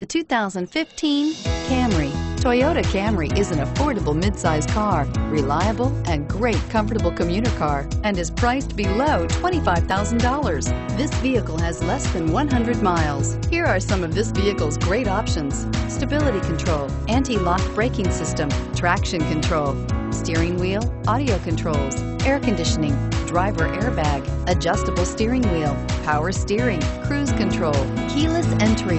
The 2015 Camry. Toyota Camry is an affordable midsize car, reliable and great comfortable commuter car, and is priced below $25,000. This vehicle has less than 100 miles. Here are some of this vehicle's great options. Stability control, anti-lock braking system, traction control, steering wheel, audio controls, air conditioning, driver airbag, adjustable steering wheel, power steering, cruise control, keyless entry,